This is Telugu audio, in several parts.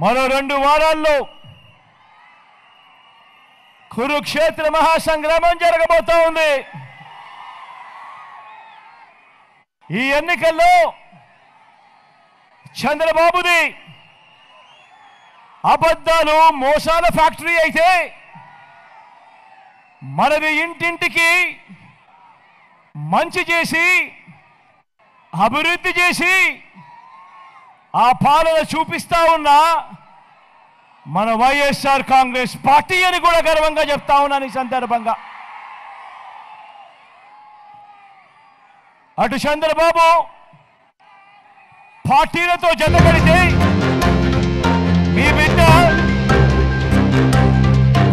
మరో రెండు వారాల్లో కురుక్షేత్ర మహాసంగ్రామం జరగబోతా ఉంది. ఈ ఎన్నికల్లో చంద్రబాబుది అబద్ధాలు మోసాల ఫ్యాక్టరీ అయితే మనది ఇంటింటికి మంచి చేసి అభివృద్ధి చేసి ఆ పాలన చూపిస్తా ఉన్నా మన వైఎస్ఆర్ కాంగ్రెస్ పార్టీ అని కూడా గర్వంగా చెప్తా ఉన్నాను ఈ సందర్భంగా. అటు చంద్రబాబు పార్టీలతో జతపడితే మీ బిడ్డ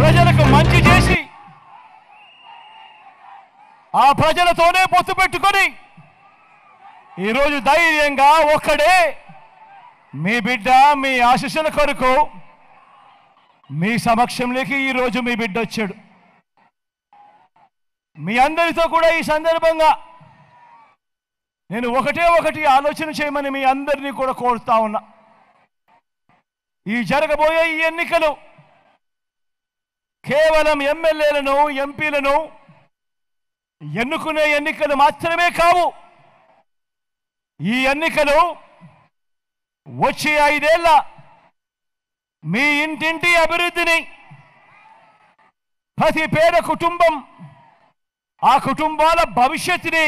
ప్రజలకు మంచి చేసి ఆ ప్రజలతోనే పొత్తు పెట్టుకొని ఈరోజు ధైర్యంగా ఒక్కడే మీ బిడ్డ మీ ఆశీస్సుల కొరకు మీ సమక్షంలోకి ఈరోజు మీ బిడ్డ వచ్చాడు. మీ అందరితో కూడా ఈ సందర్భంగా నేను ఒకటే ఒకటి ఆలోచన చేయమని మీ అందరినీ కూడా కోరుతా ఉన్నా. ఈ జరగబోయే ఈ ఎన్నికలు కేవలం ఎమ్మెల్యేలను ఎంపీలను ఎన్నుకునే ఎన్నికలు మాత్రమే కావు. ఈ ఎన్నికలు వచ్చే ఐదేళ్ళ మీ ఇంటింటి అభివృద్ధిని ప్రతి పేద కుటుంబం ఆ కుటుంబాల భవిష్యత్తుని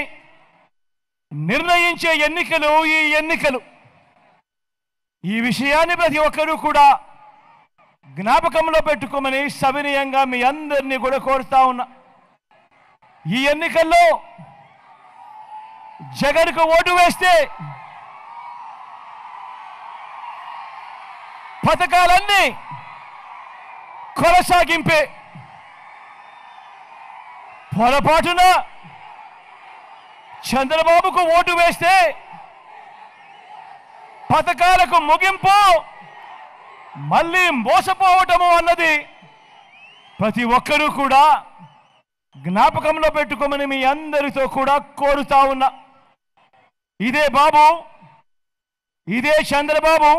నిర్ణయించే ఎన్నికలు ఈ ఎన్నికలు. ఈ విషయాన్ని ప్రతి ఒక్కరూ కూడా జ్ఞాపకంలో పెట్టుకోమని సవినీయంగా మీ అందరినీ కూడా కోరుతా ఉన్నా. ఈ ఎన్నికల్లో జగన్కు ఓటు వేస్తే పథకాలన్నీ కొనసాగింపే పొరపాటున చంద్రబాబుకు ఓటు వేస్తే పథకాలకు ముగింపు మళ్ళీ మోసపోవటము అన్నది ప్రతి ఒక్కరూ కూడా జ్ఞాపకంలో పెట్టుకోమని మీ అందరితో కూడా కోరుతా ఉన్నా. ఇదే బాబు ఇదే చంద్రబాబు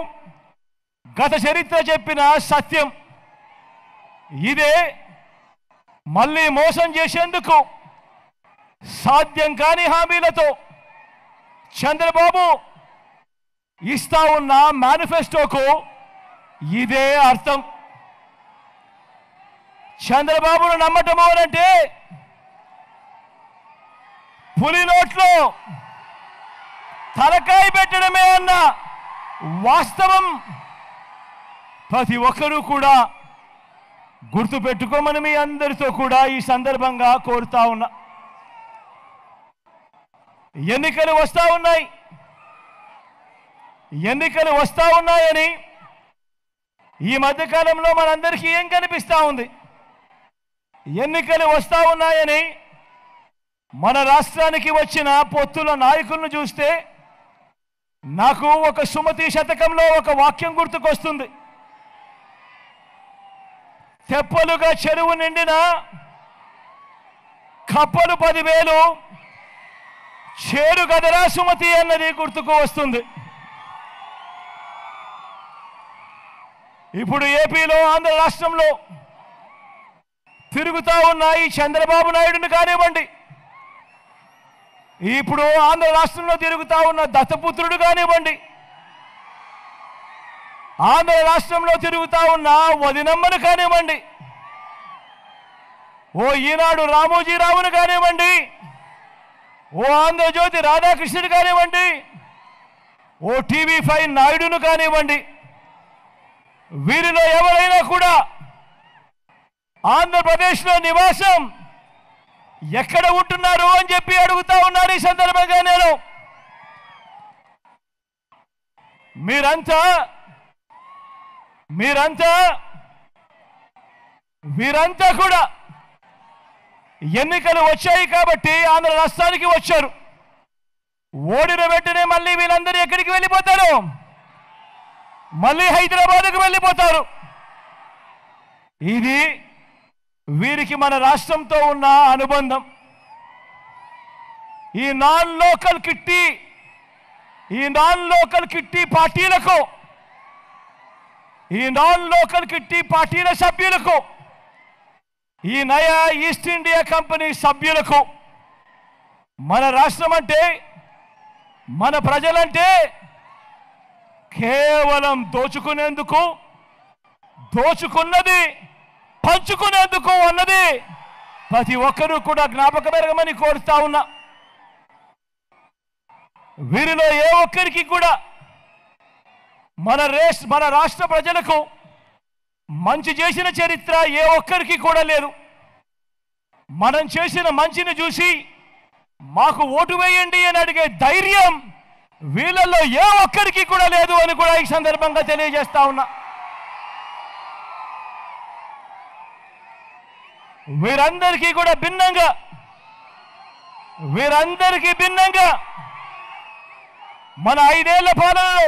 గత చరిత్ర చెప్పిన సత్యం. ఇదే మళ్ళీ మోసం చేసేందుకు సాధ్యం కాని హామీలతో చంద్రబాబు ఇస్తా ఉన్న మేనిఫెస్టోకు ఇదే అర్థం. చంద్రబాబును నమ్మటము అంటే పులి నోట్లో తలకాయ పెట్టడమే అన్న వాస్తవం. ప్రతి ఒక్కరూ కూడా గుర్తుపెట్టుకోమని మీ అందరితో కూడా ఈ సందర్భంగా కోరుతా ఉన్నా. ఎన్నికలు వస్తూ ఉన్నాయి. ఎన్నికలు వస్తూ ఉన్నాయని ఈ మధ్యకాలంలో మనందరికీ ఏం కనిపిస్తూ ఉంది. ఎన్నికలు వస్తూ ఉన్నాయని మన రాష్ట్రానికి వచ్చిన పొత్తుల నాయకులను చూస్తే నాకు ఒక సుమతి శతకంలో ఒక వాక్యం గుర్తుకొస్తుంది. తెప్పలుగా చెరువు నిండిన కప్పలు పదివేలు చేరు గదరా సుమతి అన్నది గుర్తుకు వస్తుంది. ఇప్పుడు ఏపీలో ఆంధ్ర రాష్ట్రంలో తిరుగుతూ ఉన్న ఈ చంద్రబాబు నాయుడుని కానివ్వండి. ఇప్పుడు ఆంధ్ర రాష్ట్రంలో తిరుగుతూ ఉన్న దత్తపుత్రుడు కానివ్వండి. ఆంధ్ర రాష్ట్రంలో తిరుగుతా ఉన్న వదినమ్మను కానివ్వండి. ఓ ఈనాడు రామోజీరావును కానివ్వండి. ఓ ఆంధ్రజ్యోతి రాధాకృష్ణుడు కానివ్వండి. ఓ టీవీ ఫైవ్ నాయుడును కానివ్వండి. వీరిలో ఎవరైనా కూడా ఆంధ్రప్రదేశ్లో నివాసం ఎక్కడ ఉంటున్నారు అని చెప్పి అడుగుతా ఉన్నారు ఈ సందర్భంగా నేను. మీరంతా మీరంతా వీరంతా కూడా ఎన్నికలు వచ్చాయి కాబట్టి ఆంధ్ర రాష్ట్రానికి వచ్చారు. ఓడిన వెంటనే మళ్ళీ వీళ్ళందరూ ఎక్కడికి వెళ్ళిపోతారు? మళ్ళీ హైదరాబాద్కు వెళ్ళిపోతారు. ఇది వీరికి మన రాష్ట్రంతో ఉన్న అనుబంధం. ఈ నాన్ లోకల్ కిట్టి ఈ నాన్ లోకల్ కిట్టి పార్టీలకు ఈ లోకల్ కిట్టి పార్టీల సభ్యులకు ఈ నయా ఈస్ట్ ఇండియా కంపెనీ సభ్యులకు మన రాష్ట్రం అంటే మన ప్రజలంటే కేవలం దోచుకునేందుకు దోచుకున్నది పంచుకునేందుకు అన్నది ప్రతి ఒక్కరూ కూడా జ్ఞాపక పెరగమని కోరుతా ఉన్నా. వీరిలో ఏ ఒక్కరికి కూడా మన రేష్ మన రాష్ట్ర ప్రజలకు మంచి చేసిన చరిత్ర ఏ ఒక్కరికి కూడా లేదు. మనం చేసిన మంచిని చూసి మాకు ఓటు వేయండి అని అడిగే ధైర్యం వీళ్ళల్లో ఏ ఒక్కరికి కూడా లేదు అని కూడా ఈ సందర్భంగా తెలియజేస్తా ఉన్నా. వీరందరికీ కూడా భిన్నంగా వీరందరికీ భిన్నంగా మన ఐదేళ్ళ పాలనలో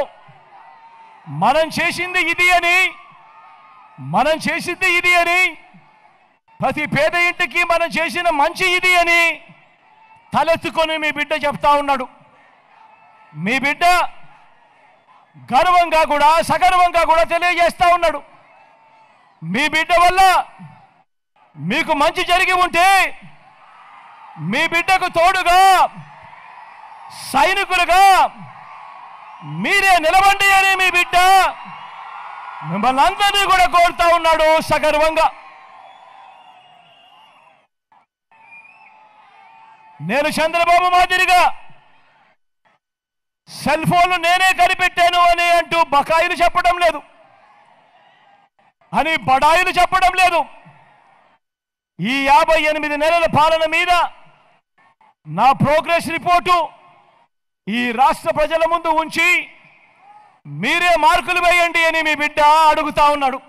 మనం చేసింది ఇది అని మనం చేసింది ఇది అని ప్రతి పేద ఇంటికి మనం చేసిన మంచి ఇది అని తలెత్తుకొని మీ బిడ్డ చెప్తా ఉన్నాడు. మీ బిడ్డ గర్వంగా కూడా సగర్వంగా కూడా తెలియజేస్తా ఉన్నాడు. మీ బిడ్డ వల్ల మీకు మంచి జరిగి ఉంటే మీ బిడ్డకు తోడుగా సైనికులుగా మీరే నిలబండి అని మీ బిడ్డ మిమ్మల్ని అందరినీ కూడా కోరుతా ఉన్నాడు సగర్వంగా. నేను చంద్రబాబు మాదిరిగా సెల్ ఫోన్లు నేనే కనిపెట్టాను అని అంటూ బకాయిలు చెప్పడం లేదు. అని బడాయిలు చెప్పడం లేదు. ఈ యాభై ఎనిమిది నెలల పాలన మీద నా ప్రోగ్రెస్ రిపోర్టు ఈ రాష్ట్ర ప్రజల ముందు ఉంచి మీరే మార్కులు వేయండి అని మీ బిడ్డ అడుగుతా ఉన్నాడు.